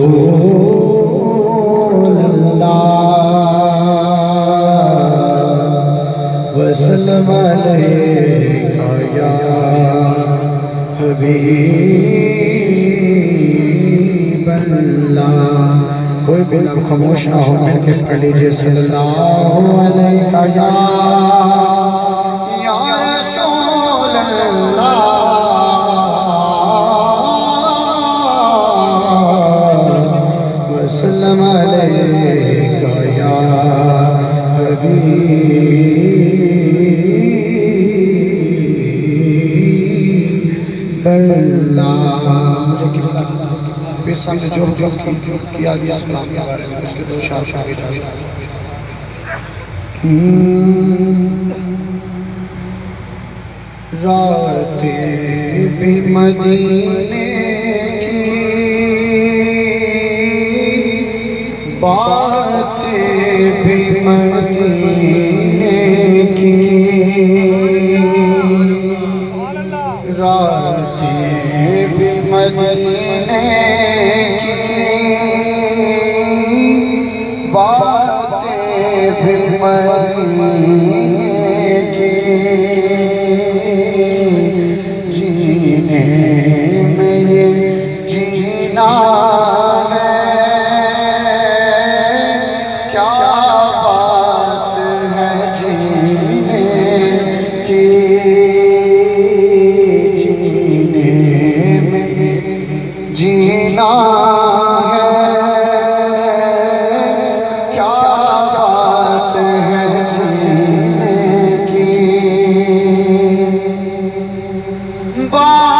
رسول اللہ وسلم علیکہ یا حبیب اللہ کوئی بھی لب خموش نہ ہو مل کے پڑھ لیجیے، صلی اللہ علیہ یا سامنے جو حکم کیا گیا اسلام کے بارے میں، اس کے دو شاہ شاہ کے جائے رات بھی مدینے کی، بات بھی مدینے کی۔ رات بھی مدینے جینے میں یہ جینا باتیں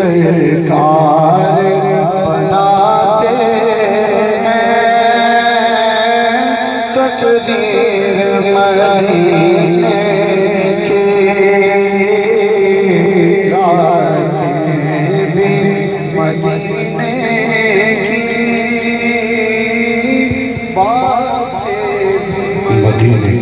سرکار بناتے ہیں۔ تقدیر مدینے کی راتیں بھی مدینے کی باتیں مدینے